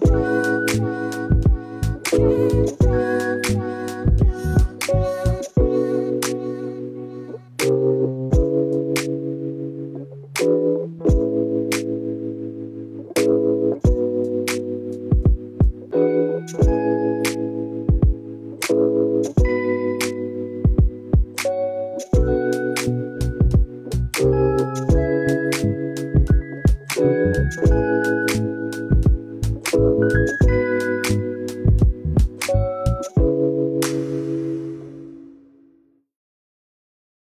Bye.